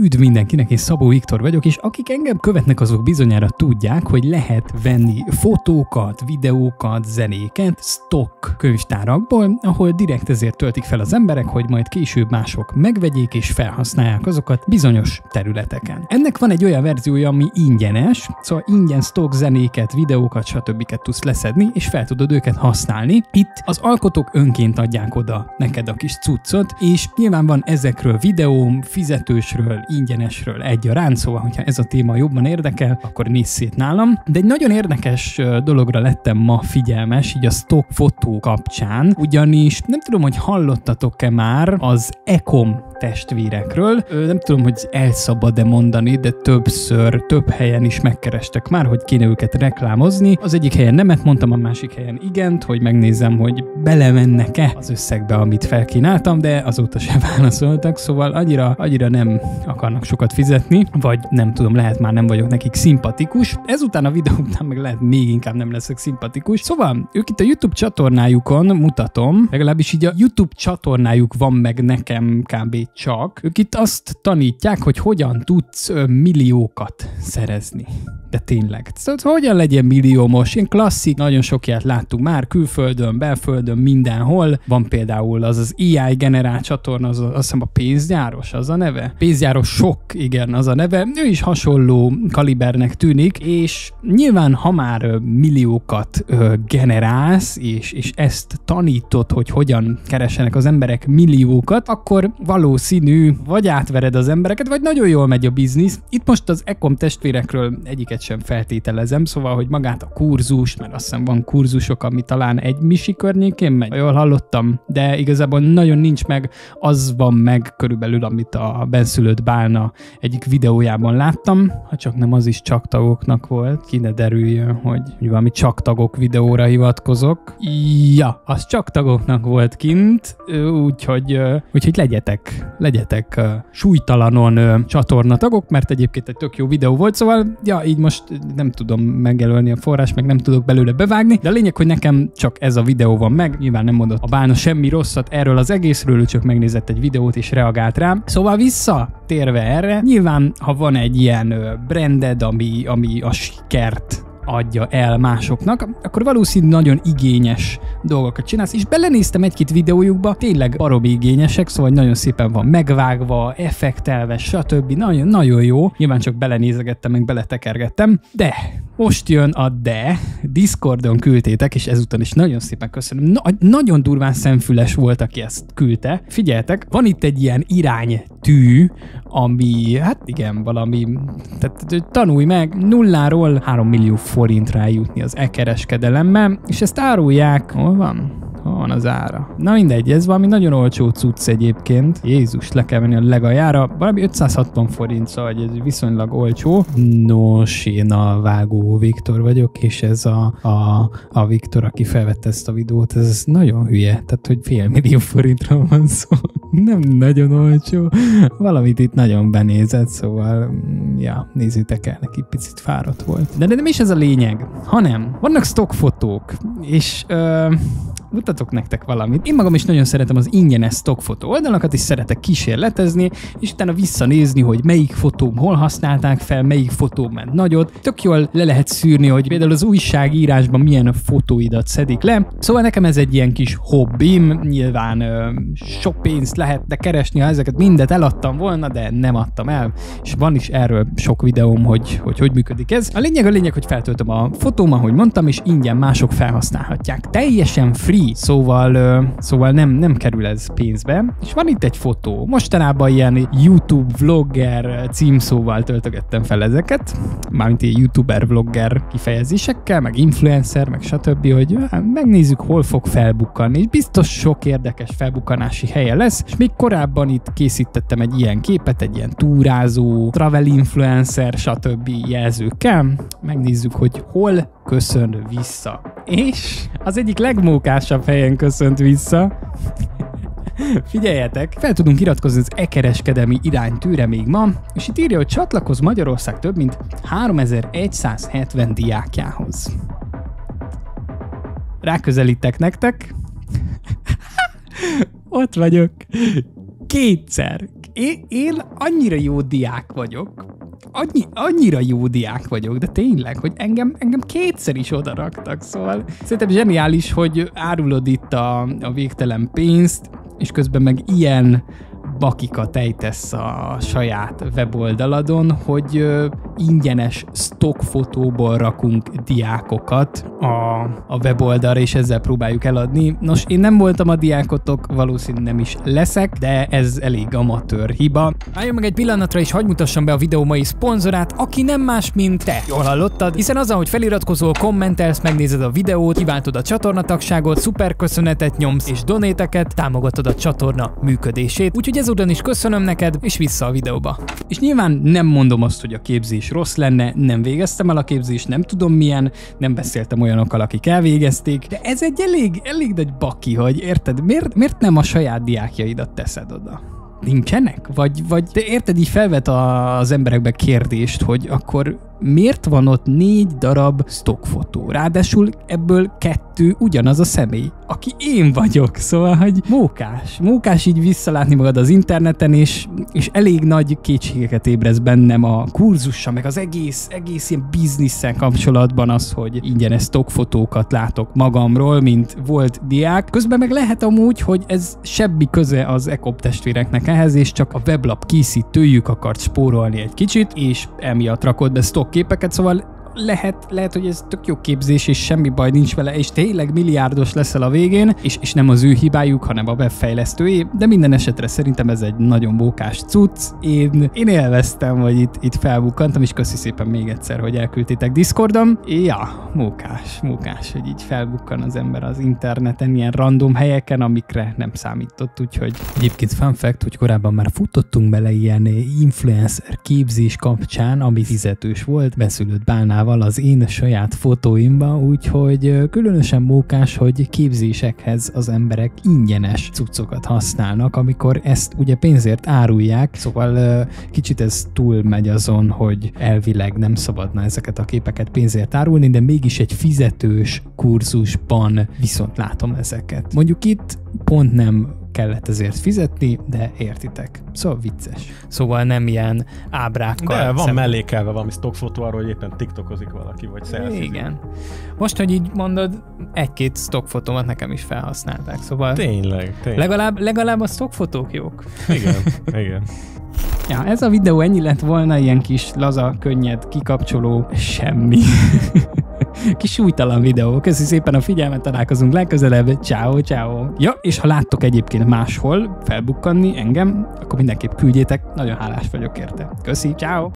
Üdv mindenkinek, én Szabó Viktor vagyok, és akik engem követnek, azok bizonyára tudják, hogy lehet venni fotókat, videókat, zenéket stock könyvtárakból, ahol direkt ezért töltik fel az emberek, hogy majd később mások megvegyék és felhasználják azokat bizonyos területeken. Ennek van egy olyan verziója, ami ingyenes, szóval ingyen stock zenéket, videókat, stb. tudsz leszedni, és fel tudod őket használni. Itt az alkotók önként adják oda neked a kis cuccot, és nyilván van ezekről videóm, fizetősről, ingyenesről egyaránt, szóval hogyha ez a téma jobban érdekel, akkor nézz szét nálam. De egy nagyon érdekes dologra lettem ma figyelmes, így a stock fotó kapcsán, ugyanis nem tudom, hogy hallottatok-e már az Ecom testvérekről. Nem tudom, hogy el szabad-e mondani, de többször, több helyen is megkerestek már, hogy kéne őket reklámozni. Az egyik helyen nemet mondtam, a másik helyen igent, hogy megnézem, hogy belemennek-e az összegbe, amit felkínáltam, de azóta sem válaszoltak, szóval annyira, annyira nem akarnak sokat fizetni, vagy nem tudom, lehet már nem vagyok nekik szimpatikus. Ezután a videó után meg lehet még inkább nem leszek szimpatikus. Szóval ők itt a YouTube csatornájukon mutatom, legalábbis így a YouTube csatornájuk van meg nekem kb csak. Ők itt azt tanítják, hogy hogyan tudsz milliókat szerezni. De tényleg. Szóval hogyan legyen milliómos? Én klasszik, nagyon sok ilyet láttunk már, külföldön, belföldön, mindenhol. Van például az az AI generált csatorna, az, azt hiszem a pénzgyáros, az a neve. Pénzgyáros sok, igen, az a neve. Ő is hasonló kalibernek tűnik, és nyilván, ha már milliókat ö, generálsz, és, és ezt tanítod, hogy hogyan keresenek az emberek milliókat, akkor valószínű, vagy átvered az embereket, vagy nagyon jól megy a biznisz. Itt most az Ecom testvérekről egyiket sem feltételezem, szóval, hogy magát a kurzus, mert azt hiszem van kurzusok, ami talán egy misi környékén megy, jól hallottam, de igazából nagyon nincs meg, az van meg körülbelül, amit a benszülött bálna egyik videójában láttam, ha csak nem az is csak tagoknak volt, ki ne derüljön, hogy valami csak tagok videóra hivatkozok. Ja, az csak tagoknak volt kint, úgyhogy, úgyhogy legyetek, legyetek súlytalanon csatornatagok, mert egyébként egy tök jó videó volt, szóval ja, így most nem tudom megjelölni a forrás, meg nem tudok belőle bevágni, de a lényeg, hogy nekem csak ez a videó van meg, nyilván nem mondott a bálna semmi rosszat erről az egészről, ő csak megnézett egy videót és reagált rám. Szóval vissza, térve erre, nyilván, ha van egy ilyen branded, ami, ami a sikert adja el másoknak, akkor valószínű nagyon igényes dolgokat csinálsz, és belenéztem egy-két videójukba, tényleg baromi igényesek, szóval nagyon szépen van megvágva, effektelve, stb. Nagyon, nagyon jó. Nyilván csak belenézegettem, meg beletekergettem, de most jön a de, Discordon küldtétek, és ezúton is nagyon szépen köszönöm. Na, nagyon durván szemfüles volt, aki ezt küldte. Figyeljetek, van itt egy ilyen iránytű, ami, hát igen, valami, tehát tanulj meg, nulláról 3 millió forintra jutni az e-kereskedelemmel, és ezt árulják, hol van? Hol van az ára? Na mindegy, ez valami nagyon olcsó cucc egyébként. Jézus, le kell venni a legajára. Valami 560 forint, szóval ez viszonylag olcsó. Nos, én a vágó Viktor vagyok, és ez a, a, a Viktor, aki felvette ezt a videót, ez nagyon hülye. Tehát, hogy fél millió forintra van szó. Nem nagyon olcsó. Valamit itt nagyon benézett, szóval ja, nézzétek el, neki picit fáradt volt. De, de nem is ez a lényeg, hanem vannak stockfotók, és ö, mutatok nektek valamit. Én magam is nagyon szeretem az ingyenes stockfotó oldalakat, és szeretek kísérletezni, és utána visszanézni, hogy melyik fotóm hol használták fel, melyik fotó ment nagyot. Tök jól le lehet szűrni, hogy például az újságírásban milyen fotóidat szedik le. Szóval nekem ez egy ilyen kis hobbim, nyilván ö, sok pénzt lehetne keresni, ha ezeket mindet eladtam volna, de nem adtam el, és van is erről sok videóm, hogy hogy, hogy működik ez. A lényeg a lényeg, hogy feltöltöm a fotóm, ahogy mondtam, és ingyen mások felhasználhatják. Teljesen free free, szóval, szóval nem, nem kerül ez pénzbe. És van itt egy fotó. Mostanában ilyen YouTube vlogger címszóval töltögettem fel ezeket, mármint ilyen YouTuber vlogger kifejezésekkel, meg influencer, meg stb., hogy hát, megnézzük, hol fog felbukkanni, és biztos sok érdekes felbukkanási helye lesz, és még korábban itt készítettem egy ilyen képet, egy ilyen túrázó, travel influencer, stb. jelzőkkel. Megnézzük, hogy hol köszön vissza. És az egyik legmókásabb helyen köszönt vissza. Figyeljetek, fel tudunk iratkozni az e-kereskedelmi iránytűre még ma, és itt írja, hogy csatlakoz Magyarország több mint 3170 diákjához. Ráközelítek nektek. Ott vagyok. Kétszer én, én annyira jó diák vagyok, annyi, annyira jó diák vagyok, de tényleg, hogy engem, engem kétszer is oda raktak, szóval szerintem zseniális, hogy árulod itt a, a végtelen pénzt, és közben meg ilyen bakikat ejtesz a saját weboldaladon, hogy ingyenes stockfotóból rakunk diákokat a, a weboldalra, és ezzel próbáljuk eladni. Nos, én nem voltam a diákotok, valószínűleg nem is leszek, de ez elég amatőr hiba. Álljon meg egy pillanatra, és hagyd mutassam be a videó mai szponzorát, aki nem más, mint te. Jól hallottad? Hiszen az, ahogy feliratkozol, kommentelsz, megnézed a videót, kiváltod a csatornatagságot, szuper köszönetet nyomsz és donéteket, támogatod a csatorna működését. Úgyhogy ezúton is köszönöm neked, és vissza a videóba. És nyilván nem mondom azt, hogy a képzés rossz lenne, nem végeztem el a képzést, nem tudom milyen, nem beszéltem olyanokkal, akik elvégezték, de ez egy elég, elég nagy baki, hogy érted, miért, miért nem a saját diákjaidat teszed oda? Nincsenek? Vagy, vagy de érted, így felvet a, az emberekbe kérdést, hogy akkor miért van ott négy darab stockfotó? Ráadásul ebből kettő ugyanaz a személy, aki én vagyok. Szóval, hogy mókás. Mókás így visszalátni magad az interneten, és, és elég nagy kétségeket ébrez bennem a kurzussal, meg az egész, egész ilyen bizniszen kapcsolatban az, hogy ingyenes stockfotókat látok magamról, mint volt diák. Közben meg lehet amúgy, hogy ez semmi köze az ekop testvéreknek ehhez, és csak a weblap készítőjük akart spórolni egy kicsit, és emiatt rakott be stock képeket, szóval lehet, lehet, hogy ez tök jó képzés, és semmi baj nincs vele, és tényleg milliárdos leszel a végén, és, és nem az ő hibájuk, hanem a webfejlesztőé, de minden esetre szerintem ez egy nagyon bókás cucc. Én, én élveztem, hogy itt, itt felbukkantam, és köszi szépen még egyszer, hogy elküldtétek Discordon. Ja, mókás, mókás, hogy így felbukkan az ember az interneten, ilyen random helyeken, amikre nem számított, úgyhogy egyébként fun fact, hogy korábban már futottunk bele ilyen influencer képzés kapcsán, ami fizetős volt, beszülött bálnával az én saját fotóimba, úgyhogy különösen mókás, hogy képzésekhez az emberek ingyenes cuccokat használnak, amikor ezt ugye pénzért árulják, szóval kicsit ez túl megy azon, hogy elvileg nem szabadna ezeket a képeket pénzért árulni, de mégis egy fizetős kurzusban viszont látom ezeket. Mondjuk itt pont nem kellett ezért fizetni, de értitek. Szóval vicces. Szóval nem ilyen ábrákkal. De van szem- mellékelve valami stockfotó arról, hogy éppen tiktokozik valaki, vagy selfie. Igen. Most, hogy így mondod, egy-két stockfotómat nekem is felhasználták, szóval Tényleg, tényleg. legalább, legalább a stockfotók jók. Igen, igen. Ja, ez a videó ennyi lett volna, ilyen kis laza, könnyed, kikapcsoló, semmi. kis súlytalan videó. Köszi szépen a figyelmet, találkozunk legközelebb. Ciao, ciao. Ja, és ha láttok egyébként máshol felbukkanni engem, akkor mindenképp küldjétek, nagyon hálás vagyok érte. Köszi, ciao.